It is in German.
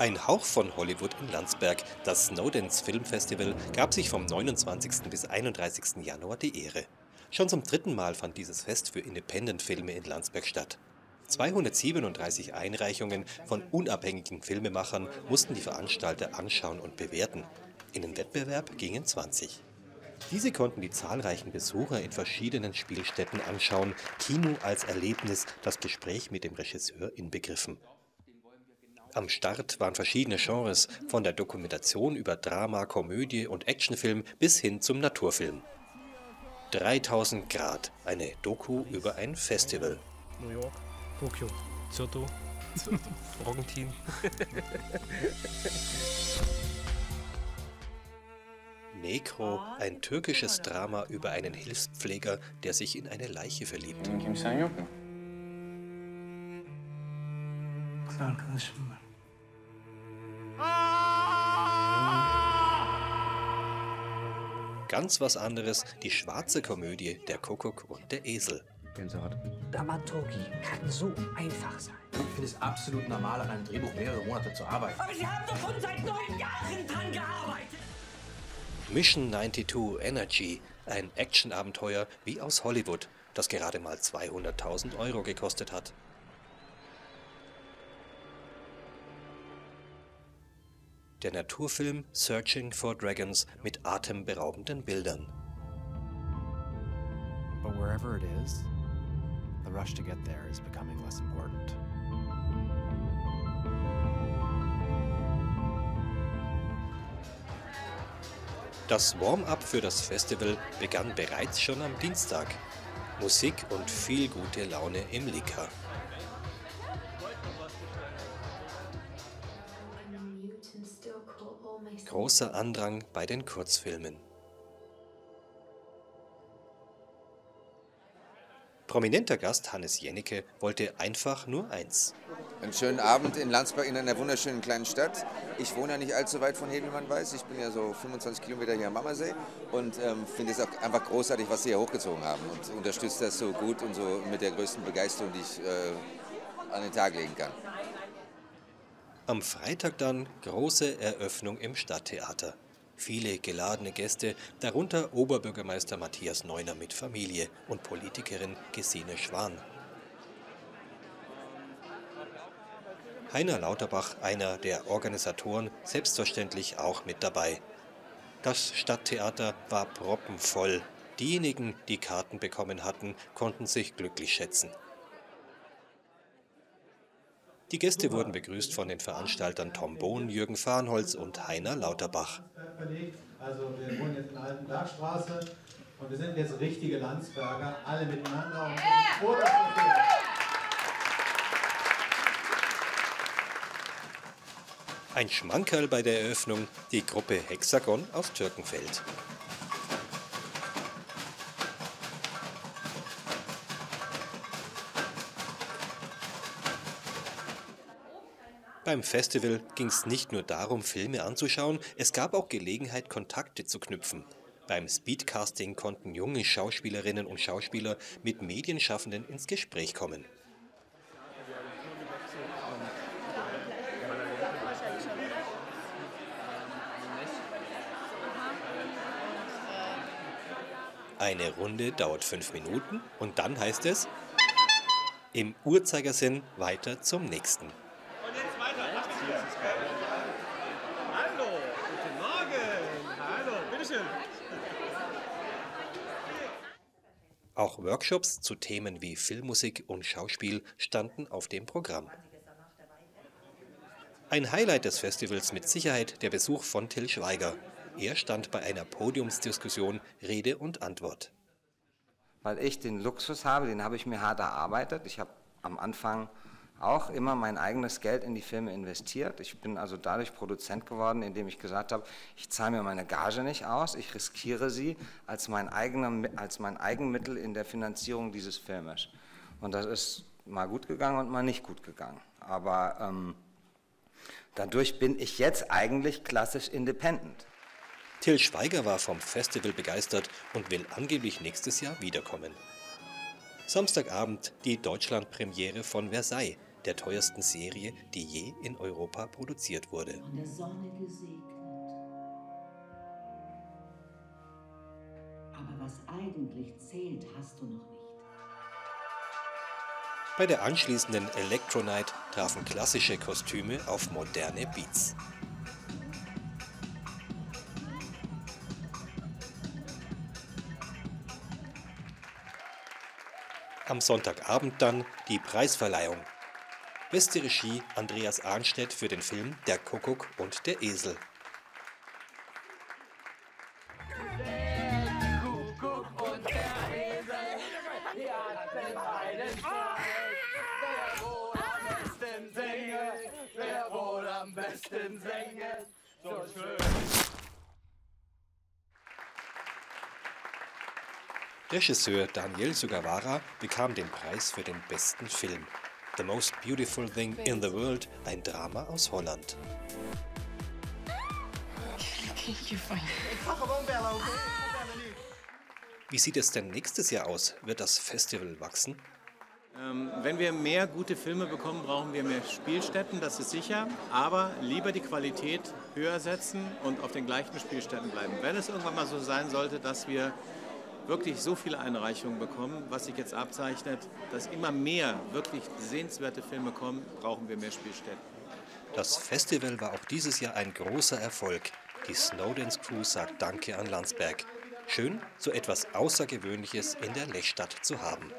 Ein Hauch von Hollywood in Landsberg. Das Snowdance Film Festival gab sich vom 29. bis 31. Januar die Ehre. Schon zum dritten Mal fand dieses Fest für Independent-Filme in Landsberg statt. 237 Einreichungen von unabhängigen Filmemachern mussten die Veranstalter anschauen und bewerten. In den Wettbewerb gingen 20. Diese konnten die zahlreichen Besucher in verschiedenen Spielstätten anschauen, Kino als Erlebnis, das Gespräch mit dem Regisseur inbegriffen. Am Start waren verschiedene Genres, von der Dokumentation über Drama, Komödie und Actionfilm bis hin zum Naturfilm. 3000 Grad, eine Doku über ein Festival. New York, Tokio, Kyoto, Argentin. Nekro, ein türkisches Drama über einen Hilfspfleger, der sich in eine Leiche verliebt. Kız arkadaşım var. Ganz was anderes, die schwarze Komödie Der Kuckuck und der Esel. Gänsehaut. Dramaturgie kann so einfach sein. Ich finde es absolut normal, an einem Drehbuch mehrere Monate zu arbeiten. Aber Sie haben doch schon seit neun Jahren dran gearbeitet. Mission 92 Energy, ein Actionabenteuer wie aus Hollywood, das gerade mal 200.000 Euro gekostet hat. Der Naturfilm Searching for Dragons mit atemberaubenden Bildern. But wherever it is, the rush to get there is becoming less important. Das Warm-up für das Festival begann bereits schon am Dienstag. Musik und viel gute Laune im Lika. Großer Andrang bei den Kurzfilmen. Prominenter Gast Hannes Jennecke wollte einfach nur eins. Einen schönen Abend in Landsberg in einer wunderschönen kleinen Stadt. Ich wohne ja nicht allzu weit von Hebelmann Weiß. Ich bin ja so 25 Kilometer hier am Mammersee und ähm, finde es auch einfach großartig, was sie hier hochgezogen haben und unterstütze das so gut und so mit der größten Begeisterung, die ich äh, an den Tag legen kann. Am Freitag dann große Eröffnung im Stadttheater. Viele geladene Gäste, darunter Oberbürgermeister Matthias Neuner mit Familie und Politikerin Gesine Schwan. Heiner Lauterbach, einer der Organisatoren, selbstverständlich auch mit dabei. Das Stadttheater war proppenvoll. Diejenigen, die Karten bekommen hatten, konnten sich glücklich schätzen. Die Gäste wurden begrüßt von den Veranstaltern Tom Bohn, Jürgen Farnholz und Heiner Lauterbach. Also wir wohnen jetzt in der alten Bergstraße und wir sind jetzt richtige Landsberger, alle miteinander. Und froh, dass. Ein Schmankerl bei der Eröffnung, die Gruppe Hexagon aus Türkenfeld. Beim Festival ging es nicht nur darum, Filme anzuschauen, es gab auch Gelegenheit, Kontakte zu knüpfen. Beim Speedcasting konnten junge Schauspielerinnen und Schauspieler mit Medienschaffenden ins Gespräch kommen. Eine Runde dauert fünf Minuten und dann heißt es im Uhrzeigersinn weiter zum nächsten. Und jetzt weiter. Hallo, guten Morgen. Bitteschön. Auch Workshops zu Themen wie Filmmusik und Schauspiel standen auf dem Programm. Ein Highlight des Festivals mit Sicherheit der Besuch von Till Schweiger. Er stand bei einer Podiumsdiskussion Rede und Antwort. weil ich den Luxus habe, den habe ich mir hart erarbeitet. Ich habe am Anfang auch immer mein eigenes Geld in die Filme investiert. Ich bin also dadurch Produzent geworden, indem ich gesagt habe, ich zahle mir meine Gage nicht aus, ich riskiere sie als mein, eigener, als mein Eigenmittel in der Finanzierung dieses Filmes. Und das ist mal gut gegangen und mal nicht gut gegangen. Aber ähm, dadurch bin ich jetzt eigentlich klassisch independent. Till Schweiger war vom Festival begeistert und will angeblich nächstes Jahr wiederkommen. Samstagabend die Deutschlandpremiere von Versailles. Der teuersten Serie, die je in Europa produziert wurde. Von der Sonne gesegnet. Aber was eigentlich zählt, hast du noch nicht. Bei der anschließenden Electro Night trafen klassische Kostüme auf moderne Beats. Am Sonntagabend dann die Preisverleihung. Beste Regie Andreas Arnstedt für den Film Der Kuckuck und der Esel. Regisseur Daniel Sugawara bekam den Preis für den besten Film. The Most Beautiful Thing in the World, ein Drama aus Holland. Wie sieht es denn nächstes Jahr aus? Wird das Festival wachsen? Ähm, wenn wir mehr gute Filme bekommen, brauchen wir mehr Spielstätten, das ist sicher. Aber lieber die Qualität höher setzen und auf den gleichen Spielstätten bleiben. Wenn es irgendwann mal so sein sollte, dass wir wirklich so viele Einreichungen bekommen, was sich jetzt abzeichnet, dass immer mehr wirklich sehenswerte Filme kommen, brauchen wir mehr Spielstätten. Das Festival war auch dieses Jahr ein großer Erfolg. Die Snowdance Crew sagt Danke an Landsberg. Schön, so etwas Außergewöhnliches in der Lechstadt zu haben.